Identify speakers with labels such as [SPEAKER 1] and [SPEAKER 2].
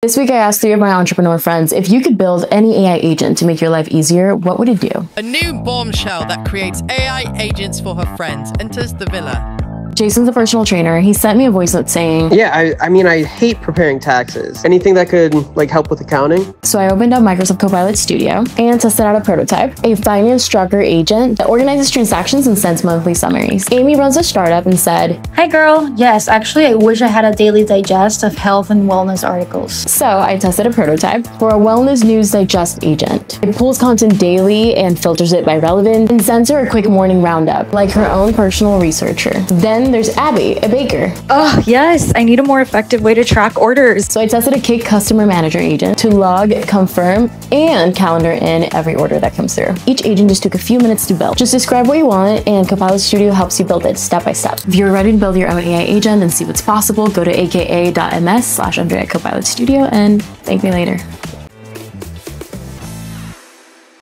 [SPEAKER 1] This week, I asked three of my entrepreneur friends if you could build any AI agent to make your life easier, what would it do?
[SPEAKER 2] A new bombshell that creates AI agents for her friends enters the villa.
[SPEAKER 1] Jason's a personal trainer. He sent me a voice note saying,
[SPEAKER 3] Yeah, I, I mean, I hate preparing taxes. Anything that could like help with accounting?
[SPEAKER 1] So I opened up Microsoft Copilot Studio and tested out a prototype, a finance tracker agent that organizes transactions and sends monthly summaries. Amy runs a startup and said,
[SPEAKER 4] Hi girl, yes, actually I wish I had a daily digest of health and wellness articles.
[SPEAKER 1] So I tested a prototype for a wellness news digest agent. It pulls content daily and filters it by relevance and sends her a quick morning roundup, like her own personal researcher. Then there's Abby, a baker.
[SPEAKER 5] Oh, yes, I need a more effective way to track orders.
[SPEAKER 1] So I tested a Cake customer manager agent to log, confirm, and calendar in every order that comes through. Each agent just took a few minutes to build. Just describe what you want, and Copilot Studio helps you build it step by step. If you're ready to build your own AI agent and see what's possible, go to aka.ms slash Andrea Copilot Studio and thank me later.